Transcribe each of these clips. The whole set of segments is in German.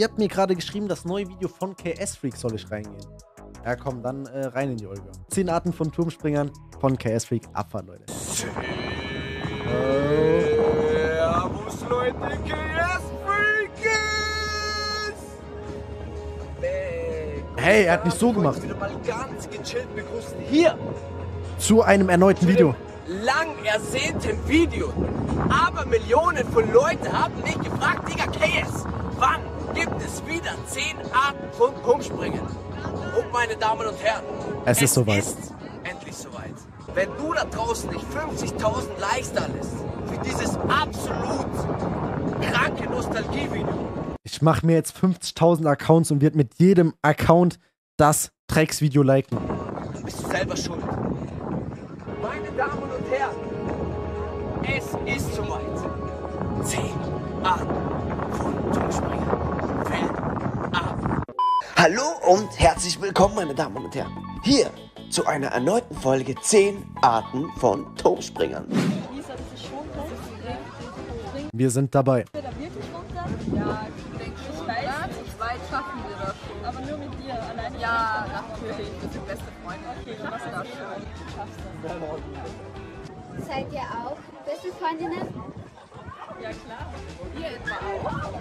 ihr habt mir gerade geschrieben, das neue Video von KS Freak soll ich reingehen. Ja, komm, dann äh, rein in die Olga. Zehn Arten von Turmspringern von KS Freak. Abfahrt, Leute. Servus Leute, KS Freakers! Hey, er hat nicht so gemacht. Wieder mal ganz gechillt begrüßen hier Zu einem erneuten Video. lang ersehnten Video. Aber Millionen von Leuten haben mich gefragt, Digga, KS, wann gibt es wieder 10 Arten von Turmspringen? Und meine Damen und Herren, Es ist soweit. ist endlich soweit. Wenn du da draußen nicht 50.000 Likes da lässt, für dieses absolut kranke Nostalgie-Video, Ich mache mir jetzt 50.000 Accounts und werde mit jedem Account das Drecksvideo liken. dann bist du selber schuld. Meine Damen und Herren, es ist soweit. 10 Arten von Turmspringen. Hallo und herzlich willkommen, meine Damen und Herren. Hier zu einer erneuten Folge 10 Arten von Turmspringern. Wir sind dabei. Ja, ich denke. Ich weiß, zu zweit schaffen wir das schon. Aber nur mit dir alleine? Ja, natürlich. Wir sind beste Freunde. Okay, dann machst du das schon. Du schaffst das. Seid ihr auch beste Freundinnen? Ja, klar. Wir etwa auch.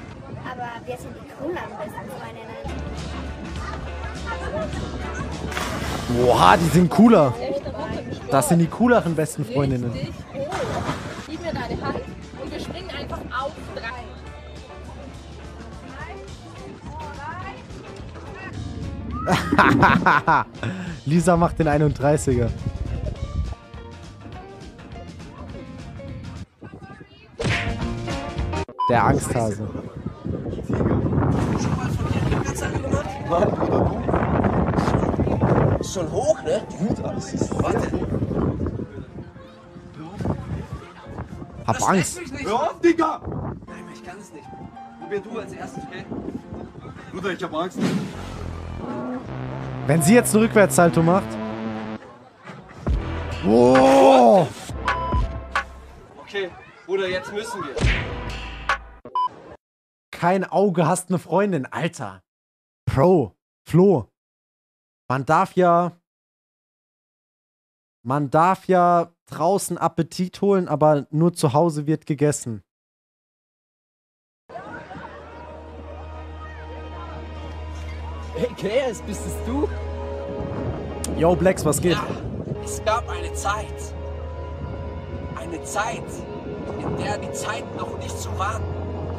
Aber wir sind die coolen besten Freundinnen. Boah, die sind cooler. Das sind die cooleren besten Freundinnen. Richtig. Gib mir deine Hand und wir springen einfach auf drei. Lisa macht den 31er. Der Angsthase. Ist schon hoch, ne? Gut alles. Warte. Hab Angst. mich nicht. Hör auf, Digga! Nein, ich kann es nicht. Probier du als erstes, okay? Bruder, ich hab Angst. Wenn sie jetzt eine Rückwärtssalto macht. Oh! Okay, Bruder, jetzt müssen wir. Kein Auge hast eine Freundin. Alter. Pro. Flo. Man darf ja. Man darf ja draußen Appetit holen, aber nur zu Hause wird gegessen. Hey, Chaos, bist es du? Yo, Blacks, was geht? Ja, es gab eine Zeit. Eine Zeit, in der die Zeiten noch nicht so waren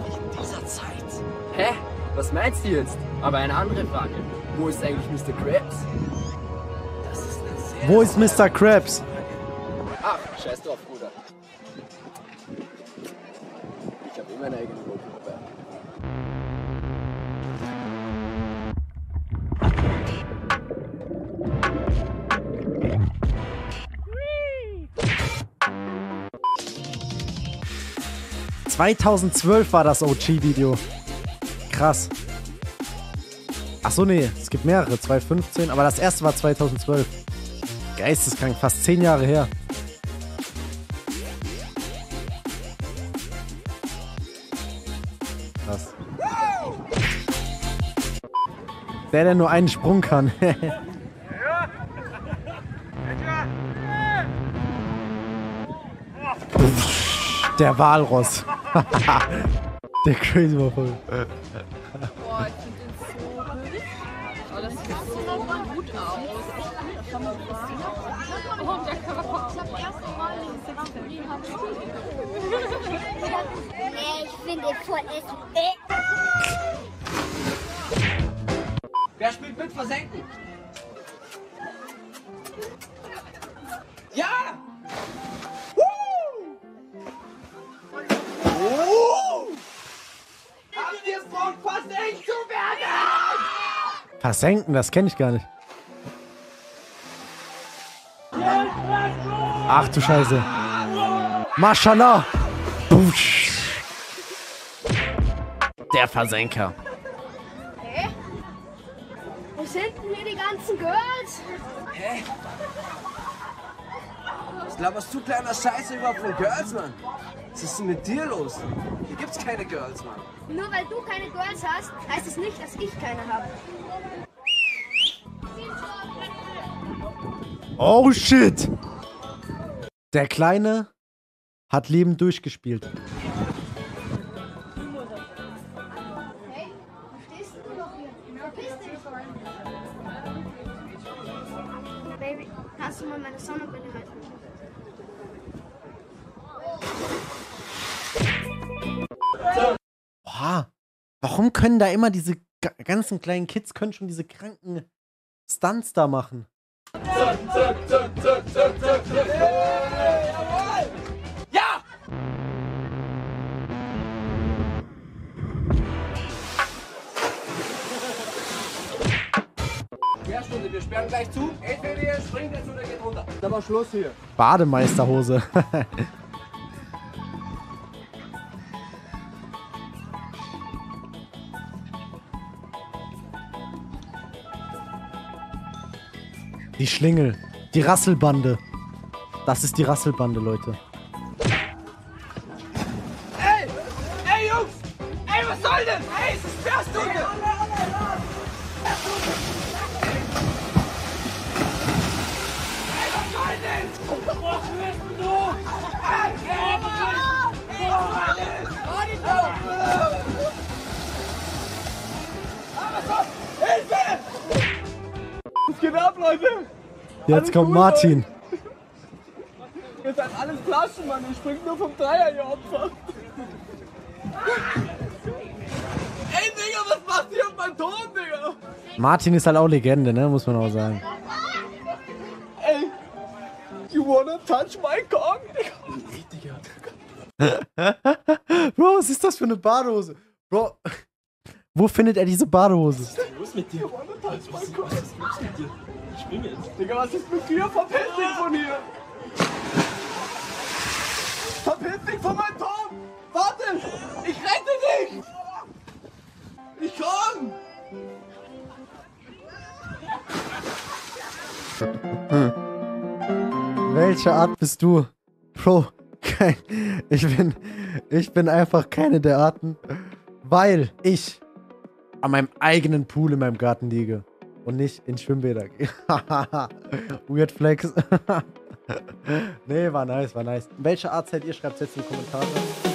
wie in dieser Zeit. Hä? Was meinst du jetzt? Aber eine andere Frage. Wo ist eigentlich Mr. Krabs? Das ist eine sehr. Wo ist Mr. Krabs? Ach, scheiß drauf, Bruder. Ich habe immer eine eigene Gruppe dabei. Hm. 2012 war das OG-Video. Krass. Ach so, nee, es gibt mehrere. 2015, aber das erste war 2012. Geisteskrank, fast 10 Jahre her. Krass. Der, der nur einen Sprung kann. Der Walross. Der Crazy Motherfucker. Boah, aus. Das. Ich habe erst mal Nee, ich finde voll echt. Wer spielt mit Versenken? Ja! Versenken, das kenne ich gar nicht. Ach du Scheiße. Mashallah. Busch. Der Versenker. Wo sind denn hier die ganzen Girls? Hä? Was laberst du kleiner Scheiße überhaupt von Girls, Mann? Was ist denn mit dir los? Hier gibt's keine Girls, Mann. Nur weil du keine Girls hast, heißt es nicht, dass ich keine habe. Oh shit! Der Kleine hat Leben durchgespielt. Baby, kannst du mal meine Sonnenbrille halten? Boah, warum können da immer diese ga- ganzen kleinen Kids können schon diese kranken Stunts da machen? Ja! Wir sperren gleich zu. Entweder ihr springt jetzt oder geht runter. Aber Schluss hier. Bademeisterhose. Die Schlingel. Die Rasselbande. Das ist die Rasselbande, Leute. Ey! Ey, Jungs! Ey, was soll denn? Ey, es ist Sperrstunde! Ey, Was geht ab, Leute? Jetzt kommt Martin. Ihr seid alles Flaschen, Mann. Ich spring nur vom Dreier, ihr Opfer. Ey, Digga, was macht ihr auf meinem Ton, Digga? Martin ist halt auch Legende, ne? Muss man auch sagen. Touch my cock? Bro, was ist das für eine Badehose? Bro, wo findet er diese Badehose? Digga, was ist mit dir? Verpiss dich von hier! Verpiss dich von meinem Tom! Warte! Ich rette dich! Welche Art bist du? Bro, kein, ich bin, ich bin einfach keine der Arten, weil ich an meinem eigenen Pool in meinem Garten liege und nicht in Schwimmbäder gehe. Weird Flex. nee, war nice, war nice. Welche Art seid ihr? Schreibt es jetzt in die Kommentare.